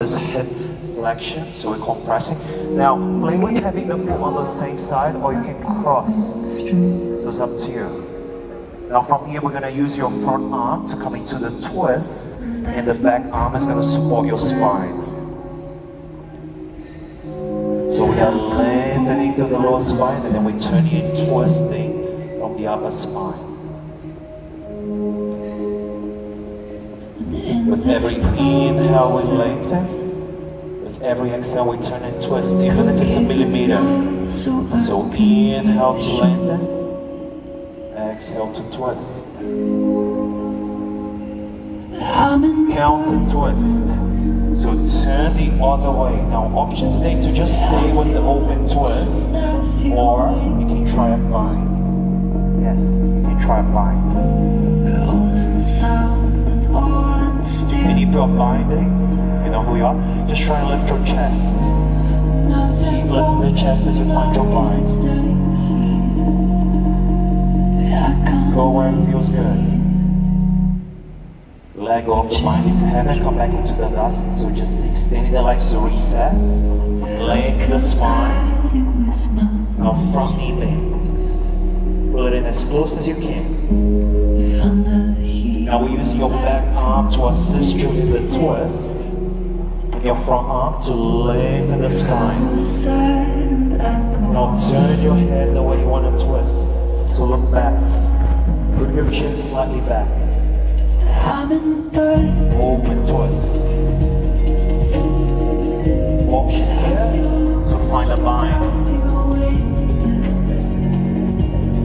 this hip flexion, so we're compressing. Now, play with having the foot on the same side, or you can cross. So it's up to you. Now from here, we're gonna use your front arm to come into the twist, and the back arm is gonna support your spine. So we are lengthening the lower spine, and then we turn in twisting from the upper spine. With every inhale, we lengthen. With every exhale, we turn and twist, even if it's a millimeter. So inhale to lengthen. Exhale to twist. Count and twist. So turn the other way. Now option today to just stay with the open twist. Or you can try a bind. Yes, you can try a bind. Binding, you know who you are, just try and lift your chest. Keep lifting the chest as you find your bind. Go where it feels good. Let go of the mind. If you haven't, come back into the dust. So just extending the legs to reset. Lengthen the spine. Now front knee bends. Pull it in as close as you can. Now we use your back arm to assist you with the twist. And your front arm to lengthen the spine. Now turn your head the way you want to twist. So look back. Bring your chin slightly back. Open twist. Option here to find a bind.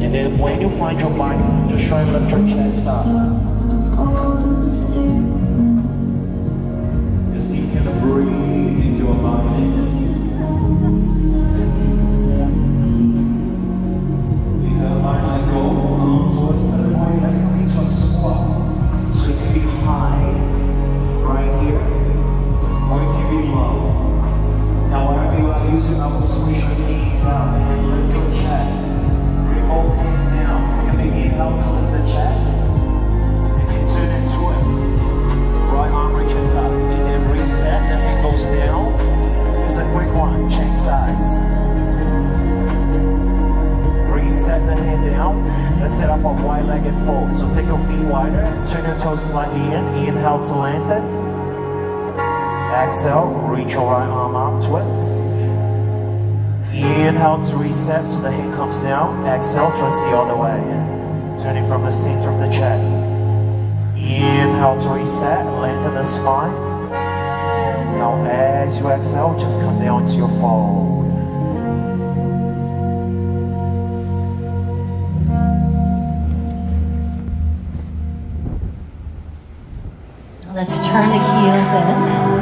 And then when you find your bind, just try and lift your chest up. Reset the hand down. Let's set up a wide-legged fold. So take your feet wider. Turn your toes slightly in. Inhale to lengthen. Exhale. Reach your right arm up. Twist. Inhale to reset so the hand comes down. Exhale. Twist the other way. Turning from the center of the chest. Inhale to reset, lengthen the spine. Now as you exhale, just come down to your fold. Let's turn the heels in.